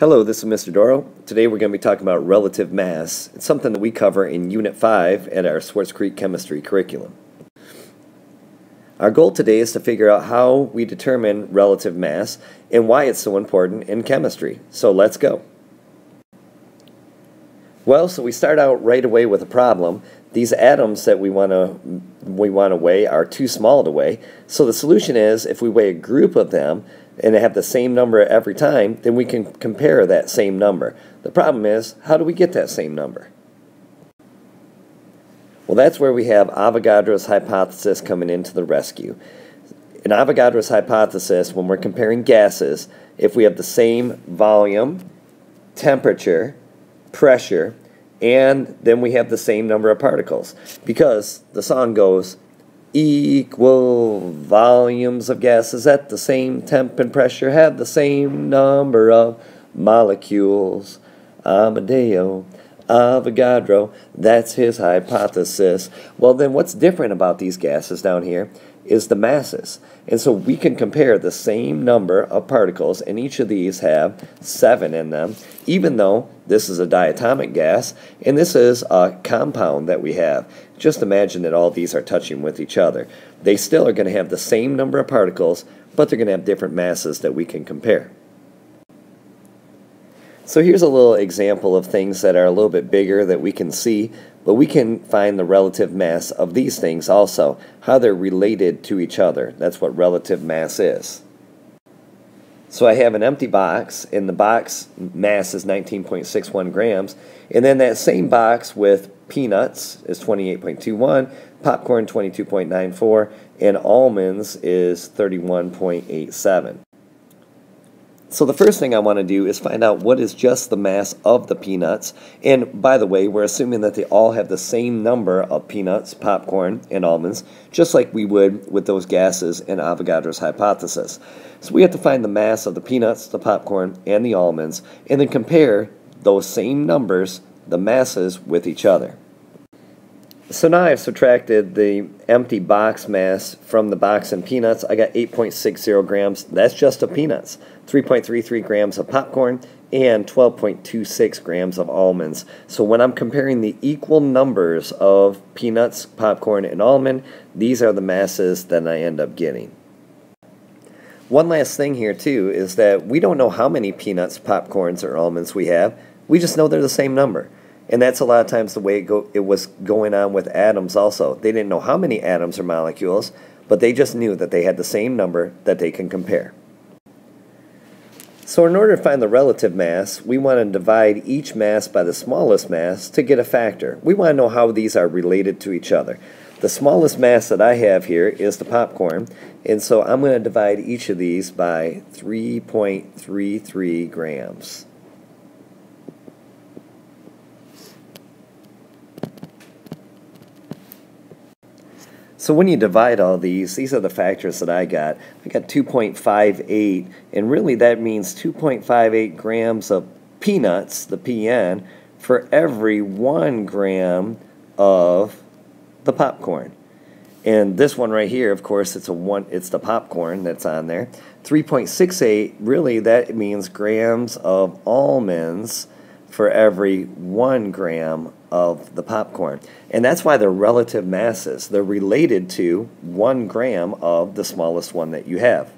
Hello, this is Mr. Doro. Today we're going to be talking about relative mass. It's something that we cover in Unit 5 at our Swartz Creek Chemistry curriculum. Our goal today is to figure out how we determine relative mass and why it's so important in chemistry. So let's go. Well, so we start out right away with a problem. These atoms that we want to we want to weigh are too small to weigh. So the solution is if we weigh a group of them, and they have the same number every time, then we can compare that same number. The problem is, how do we get that same number? Well, that's where we have Avogadro's hypothesis coming into the rescue. In Avogadro's hypothesis, when we're comparing gases, if we have the same volume, temperature, pressure, and then we have the same number of particles. Because the song goes, equal volumes of gases at the same temp and pressure have the same number of molecules. Amedeo Avogadro, that's his hypothesis. Well, then what's different about these gases down here is the masses. And so we can compare the same number of particles, and each of these have seven in them, even though this is a diatomic gas, and this is a compound that we have. Just imagine that all these are touching with each other. They still are going to have the same number of particles, but they're going to have different masses that we can compare. So here's a little example of things that are a little bit bigger that we can see, but we can find the relative mass of these things also, how they're related to each other. That's what relative mass is. So I have an empty box, and the box mass is 19.61 grams, and then that same box with peanuts is 28.21, popcorn 22.94, and almonds is 31.87. So the first thing I want to do is find out what is just the mass of the peanuts. And by the way, we're assuming that they all have the same number of peanuts, popcorn, and almonds, just like we would with those gases in Avogadro's hypothesis. So we have to find the mass of the peanuts, the popcorn, and the almonds, and then compare those same numbers, the masses, with each other. So now I've subtracted the empty box mass from the box and peanuts. I got 8.60 grams. That's just of peanuts. 3.33 grams of popcorn and 12.26 grams of almonds. So when I'm comparing the equal numbers of peanuts, popcorn, and almond, these are the masses that I end up getting. One last thing here too is that we don't know how many peanuts, popcorns, or almonds we have. We just know they're the same number. And that's a lot of times the way it, go, it was going on with atoms also. They didn't know how many atoms or molecules, but they just knew that they had the same number that they can compare. So in order to find the relative mass, we want to divide each mass by the smallest mass to get a factor. We want to know how these are related to each other. The smallest mass that I have here is the popcorn, and so I'm going to divide each of these by 3.33 grams. So when you divide all these, these are the factors that I got. I got 2.58, and really that means 2.58 grams of peanuts, the PN, for every one gram of the popcorn. And this one right here, of course, it's a one. It's the popcorn that's on there. 3.68. Really, that means grams of almonds for every one gram of the popcorn. And that's why they're relative masses. They're related to one gram of the smallest one that you have.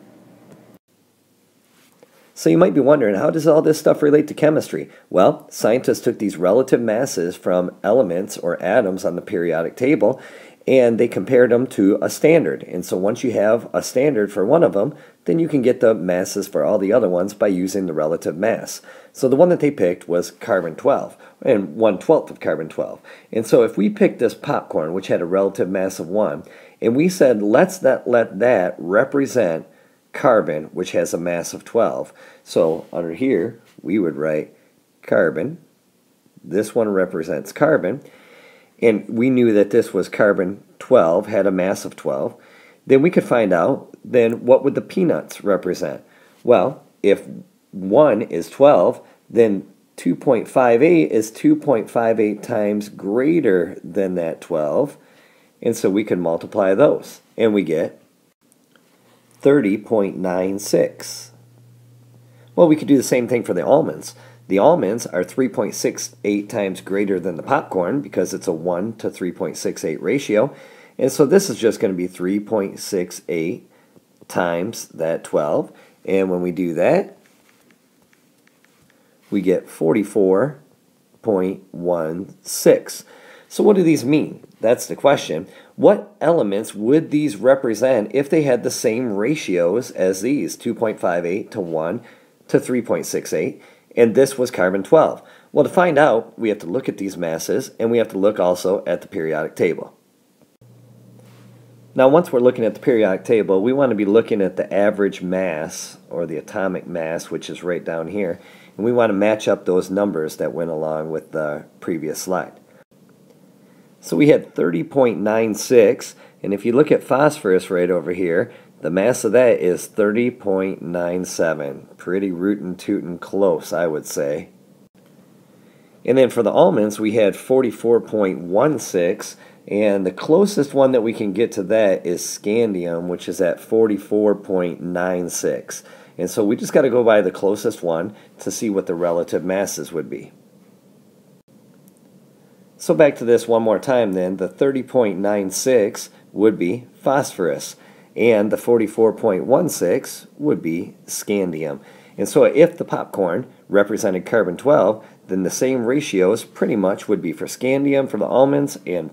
So you might be wondering, how does all this stuff relate to chemistry? Well, scientists took these relative masses from elements or atoms on the periodic table and they compared them to a standard. And so once you have a standard for one of them, then you can get the masses for all the other ones by using the relative mass. So the one that they picked was carbon 12, and 1 12th of carbon 12. And so if we picked this popcorn, which had a relative mass of 1, and we said let's not let that represent carbon, which has a mass of 12. So under here, we would write carbon. This one represents carbon and we knew that this was carbon 12, had a mass of 12, then we could find out then what would the peanuts represent? Well, if 1 is 12, then 2.58 is 2.58 times greater than that 12, and so we can multiply those, and we get 30.96. Well, we could do the same thing for the almonds. The almonds are 3.68 times greater than the popcorn because it's a 1 to 3.68 ratio. And so this is just going to be 3.68 times that 12. And when we do that, we get 44.16. So what do these mean? That's the question. What elements would these represent if they had the same ratios as these, 2.58 to 1 to 3.68, and this was carbon 12? Well, to find out, we have to look at these masses, and we have to look also at the periodic table. Now, once we're looking at the periodic table, we want to be looking at the average mass, or the atomic mass, which is right down here, and we want to match up those numbers that went along with the previous slide. So we had 30.96, and if you look at phosphorus right over here, the mass of that is 30.97. Pretty rootin' tootin' close, I would say. And then for the almonds, we had 44.16, and the closest one that we can get to that is scandium, which is at 44.96. And so we just got to go by the closest one to see what the relative masses would be. So back to this one more time then, the 30.96 would be phosphorus, and the 44.16 would be scandium. And so if the popcorn represented carbon 12, then the same ratios pretty much would be for scandium for the almonds and,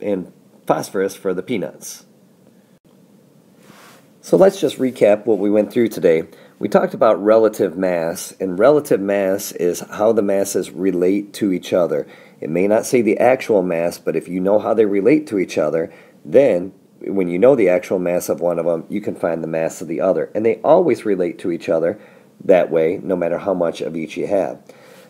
and phosphorus for the peanuts. So let's just recap what we went through today. We talked about relative mass, and relative mass is how the masses relate to each other. It may not say the actual mass, but if you know how they relate to each other, then when you know the actual mass of one of them, you can find the mass of the other. And they always relate to each other that way, no matter how much of each you have.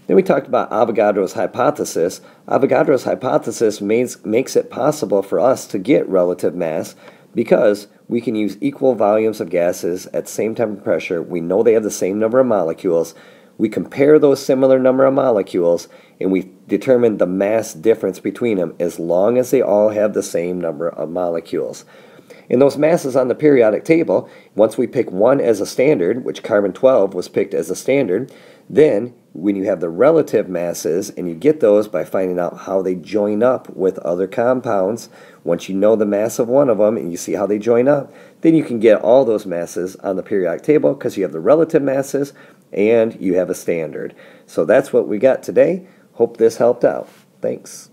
Then we talked about Avogadro's hypothesis. Avogadro's hypothesis makes, makes it possible for us to get relative mass because we can use equal volumes of gases at same temperature pressure. We know they have the same number of molecules. We compare those similar number of molecules and we determine the mass difference between them as long as they all have the same number of molecules. In those masses on the periodic table, once we pick one as a standard, which carbon 12 was picked as a standard, then when you have the relative masses, and you get those by finding out how they join up with other compounds, once you know the mass of one of them and you see how they join up, then you can get all those masses on the periodic table because you have the relative masses and you have a standard. So that's what we got today. Hope this helped out. Thanks.